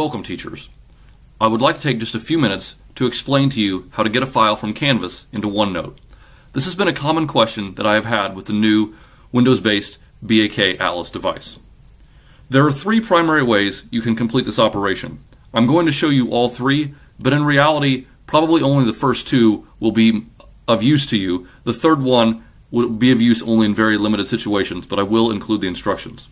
Welcome teachers. I would like to take just a few minutes to explain to you how to get a file from Canvas into OneNote. This has been a common question that I have had with the new Windows-based BAK Atlas device. There are three primary ways you can complete this operation. I'm going to show you all three, but in reality, probably only the first two will be of use to you. The third one will be of use only in very limited situations, but I will include the instructions.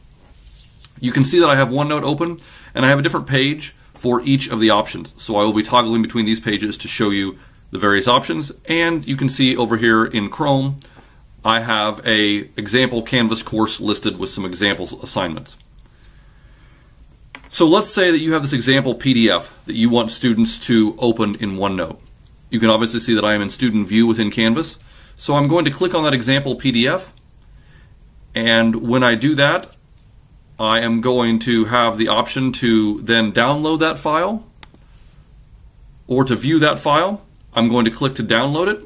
You can see that I have OneNote open and I have a different page for each of the options. So I will be toggling between these pages to show you the various options and you can see over here in Chrome I have a example Canvas course listed with some examples assignments. So let's say that you have this example PDF that you want students to open in OneNote. You can obviously see that I am in student view within Canvas. So I'm going to click on that example PDF and when I do that I am going to have the option to then download that file or to view that file. I'm going to click to download it.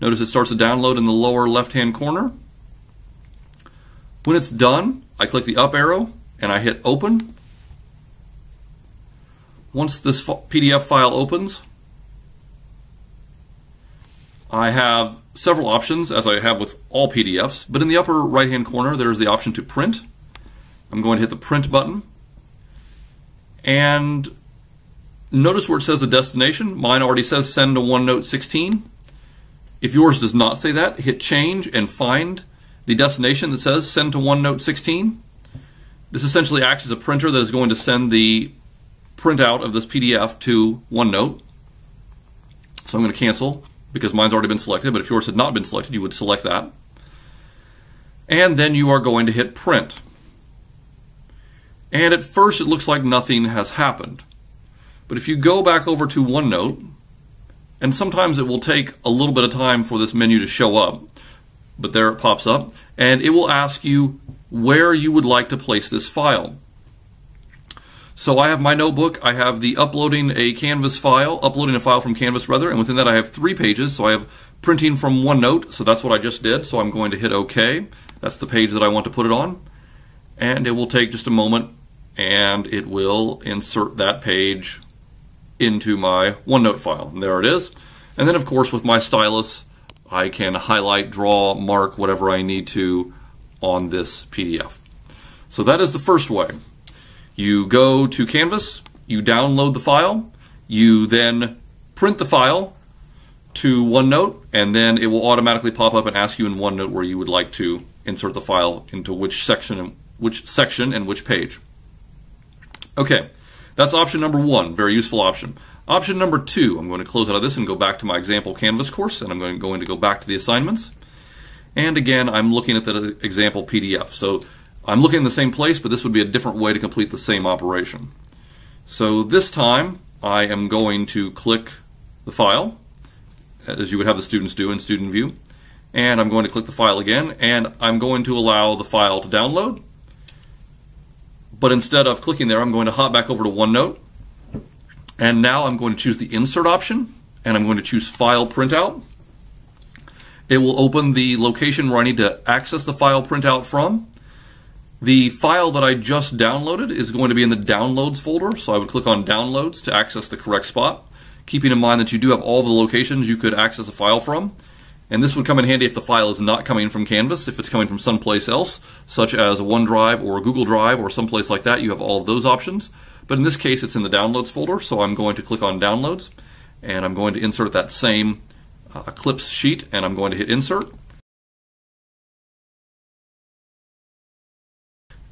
Notice it starts to download in the lower left hand corner. When it's done, I click the up arrow and I hit open. Once this PDF file opens, I have several options as I have with all PDFs, but in the upper right hand corner there's the option to print. I'm going to hit the print button. And notice where it says the destination. Mine already says send to OneNote 16. If yours does not say that, hit change and find the destination that says send to OneNote 16. This essentially acts as a printer that is going to send the printout of this PDF to OneNote. So I'm going to cancel because mine's already been selected, but if yours had not been selected, you would select that. And then you are going to hit print. And at first it looks like nothing has happened. But if you go back over to OneNote, and sometimes it will take a little bit of time for this menu to show up, but there it pops up, and it will ask you where you would like to place this file. So I have my notebook, I have the uploading a Canvas file, uploading a file from Canvas rather, and within that I have three pages. So I have printing from OneNote, so that's what I just did. So I'm going to hit OK. That's the page that I want to put it on. And it will take just a moment and it will insert that page into my OneNote file. And there it is. And then of course with my stylus I can highlight, draw, mark whatever I need to on this PDF. So that is the first way. You go to Canvas, you download the file, you then print the file to OneNote, and then it will automatically pop up and ask you in OneNote where you would like to insert the file into which section, which section and which page. Okay, that's option number one, very useful option. Option number two, I'm going to close out of this and go back to my example Canvas course, and I'm going, to go back to the assignments. And again, I'm looking at the example PDF. So I'm looking in the same place, but this would be a different way to complete the same operation. So this time, I am going to click the file, as you would have the students do in Student View, and I'm going to click the file again, and I'm going to allow the file to download, but instead of clicking there, I'm going to hop back over to OneNote. And now I'm going to choose the Insert option, and I'm going to choose File Printout. It will open the location where I need to access the file printout from. The file that I just downloaded is going to be in the Downloads folder, so I would click on Downloads to access the correct spot, keeping in mind that you do have all the locations you could access a file from. And this would come in handy if the file is not coming from Canvas, if it's coming from someplace else, such as OneDrive or Google Drive or someplace like that, you have all of those options. But in this case, it's in the Downloads folder, so I'm going to click on Downloads, and I'm going to insert that same uh, Eclipse sheet, and I'm going to hit Insert.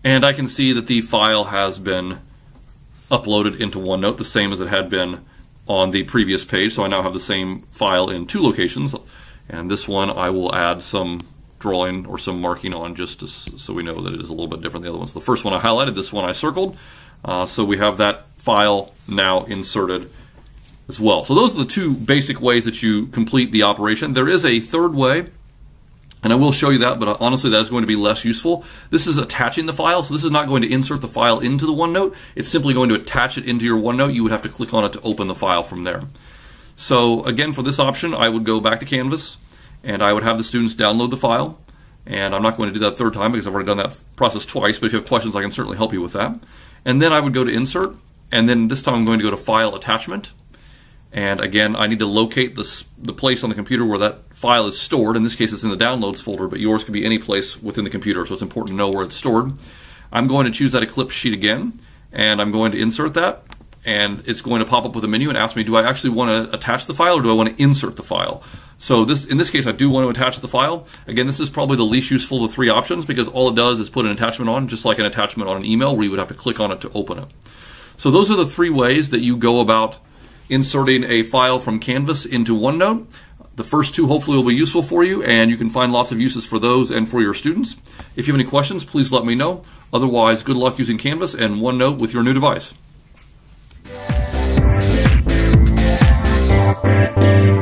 And I can see that the file has been uploaded into OneNote, the same as it had been on the previous page, so I now have the same file in two locations. And this one I will add some drawing or some marking on just to, so we know that it is a little bit different than the other ones. The first one I highlighted, this one I circled. Uh, so we have that file now inserted as well. So those are the two basic ways that you complete the operation. There is a third way, and I will show you that, but honestly that is going to be less useful. This is attaching the file, so this is not going to insert the file into the OneNote. It's simply going to attach it into your OneNote. You would have to click on it to open the file from there. So again, for this option, I would go back to Canvas and I would have the students download the file. And I'm not going to do that third time because I've already done that process twice, but if you have questions, I can certainly help you with that. And then I would go to Insert, and then this time I'm going to go to File Attachment. And again, I need to locate the, the place on the computer where that file is stored. In this case, it's in the Downloads folder, but yours could be any place within the computer, so it's important to know where it's stored. I'm going to choose that Eclipse sheet again, and I'm going to insert that and it's going to pop up with a menu and ask me, do I actually want to attach the file or do I want to insert the file? So this, in this case, I do want to attach the file. Again, this is probably the least useful of the three options because all it does is put an attachment on, just like an attachment on an email where you would have to click on it to open it. So those are the three ways that you go about inserting a file from Canvas into OneNote. The first two hopefully will be useful for you and you can find lots of uses for those and for your students. If you have any questions, please let me know. Otherwise, good luck using Canvas and OneNote with your new device. Thank you.